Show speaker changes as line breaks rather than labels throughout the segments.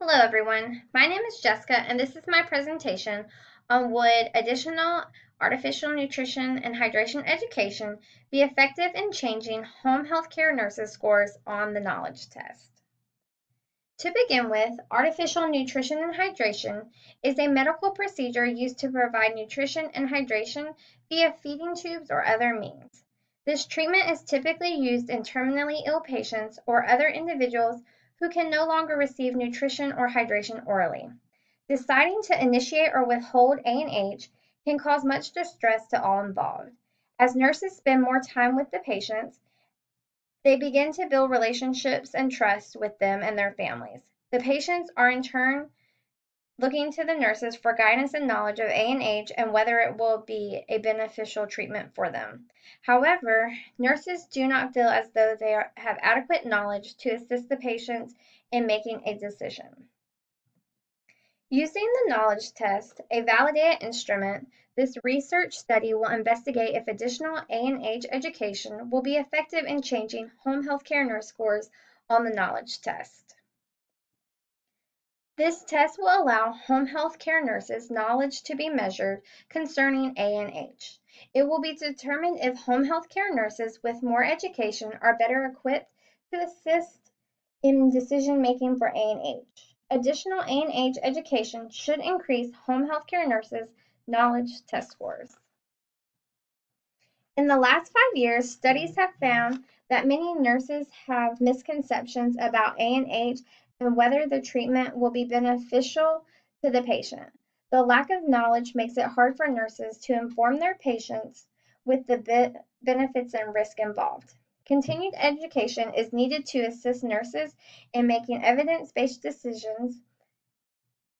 Hello everyone, my name is Jessica and this is my presentation on would additional artificial nutrition and hydration education be effective in changing home health care nurses scores on the knowledge test. To begin with, artificial nutrition and hydration is a medical procedure used to provide nutrition and hydration via feeding tubes or other means. This treatment is typically used in terminally ill patients or other individuals who can no longer receive nutrition or hydration orally. Deciding to initiate or withhold ANH can cause much distress to all involved. As nurses spend more time with the patients, they begin to build relationships and trust with them and their families. The patients are in turn looking to the nurses for guidance and knowledge of ANH and whether it will be a beneficial treatment for them. However, nurses do not feel as though they are, have adequate knowledge to assist the patients in making a decision. Using the knowledge test, a validated instrument, this research study will investigate if additional ANH education will be effective in changing home health care nurse scores on the knowledge test. This test will allow home health care nurses knowledge to be measured concerning ANH. It will be determined if home health care nurses with more education are better equipped to assist in decision making for ANH. Additional ANH education should increase home health care nurses' knowledge test scores. In the last five years, studies have found that many nurses have misconceptions about ANH and whether the treatment will be beneficial to the patient. The lack of knowledge makes it hard for nurses to inform their patients with the benefits and risk involved. Continued education is needed to assist nurses in making evidence based decisions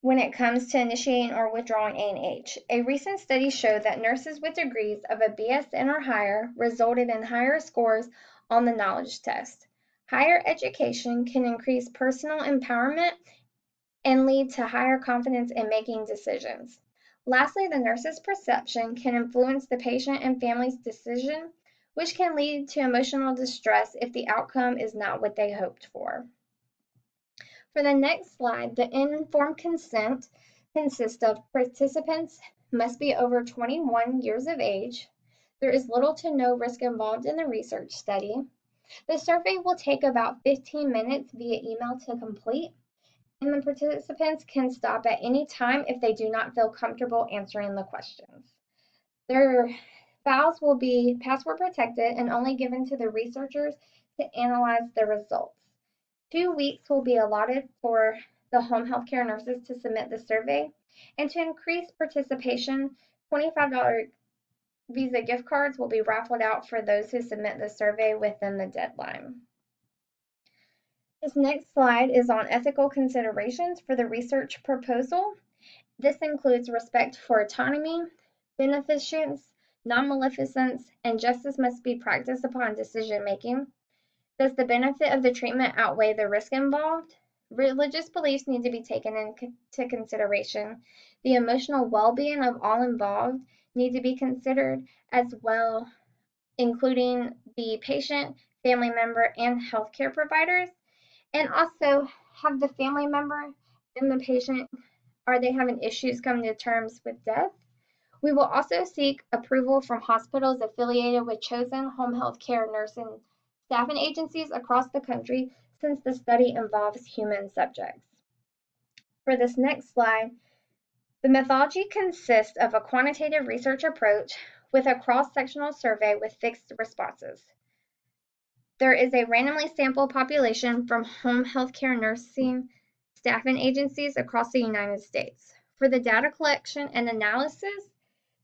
when it comes to initiating or withdrawing ANH. A recent study showed that nurses with degrees of a BSN or higher resulted in higher scores on the knowledge test. Higher education can increase personal empowerment and lead to higher confidence in making decisions. Lastly, the nurse's perception can influence the patient and family's decision, which can lead to emotional distress if the outcome is not what they hoped for. For the next slide, the informed consent consists of participants must be over 21 years of age. There is little to no risk involved in the research study. The survey will take about 15 minutes via email to complete, and the participants can stop at any time if they do not feel comfortable answering the questions. Their files will be password protected and only given to the researchers to analyze the results. Two weeks will be allotted for the home healthcare nurses to submit the survey, and to increase participation, $25 Visa gift cards will be raffled out for those who submit the survey within the deadline. This next slide is on ethical considerations for the research proposal. This includes respect for autonomy, beneficence, non-maleficence, and justice must be practiced upon decision making. Does the benefit of the treatment outweigh the risk involved? Religious beliefs need to be taken into consideration. The emotional well-being of all involved need to be considered as well, including the patient, family member, and healthcare providers. And also have the family member and the patient, are they having issues coming to terms with death? We will also seek approval from hospitals affiliated with chosen home health care nursing staffing agencies across the country since the study involves human subjects. For this next slide, the methodology consists of a quantitative research approach with a cross-sectional survey with fixed responses. There is a randomly sampled population from home healthcare nursing staffing agencies across the United States. For the data collection and analysis,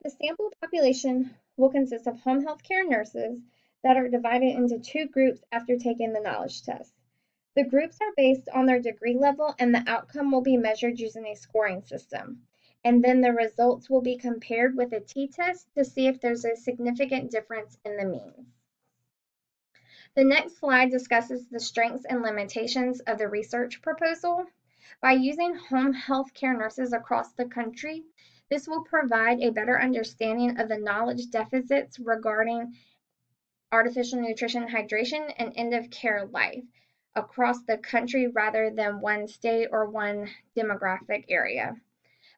the sample population will consist of home healthcare nurses that are divided into two groups after taking the knowledge test. The groups are based on their degree level and the outcome will be measured using a scoring system and then the results will be compared with a t-test to see if there's a significant difference in the means. The next slide discusses the strengths and limitations of the research proposal. By using home health care nurses across the country, this will provide a better understanding of the knowledge deficits regarding artificial nutrition hydration and end of care life. across the country rather than one state or one demographic area.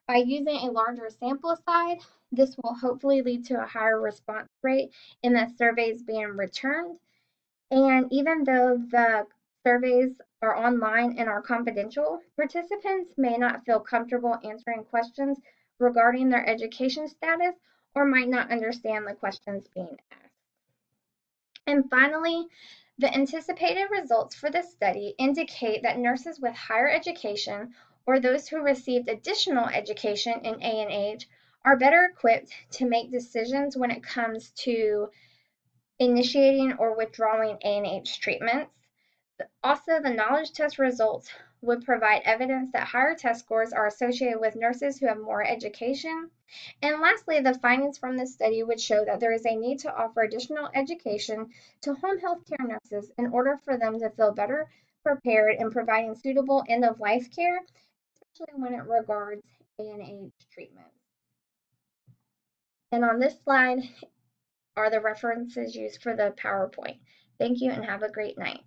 By using a larger sample size, this will hopefully lead to a higher response rate in the surveys being returned. And even though the surveys are online and are confidential, participants may not feel comfortable answering questions regarding their education status or might not understand the questions being asked. And finally, the anticipated results for this study indicate that nurses with higher education or those who received additional education in ANH are better equipped to make decisions when it comes to initiating or withdrawing ANH treatments. Also, the knowledge test results would provide evidence that higher test scores are associated with nurses who have more education. And lastly, the findings from this study would show that there is a need to offer additional education to home health care nurses in order for them to feel better prepared in providing suitable end of life care especially when it regards ANH treatment. And on this slide are the references used for the PowerPoint. Thank you and have a great night.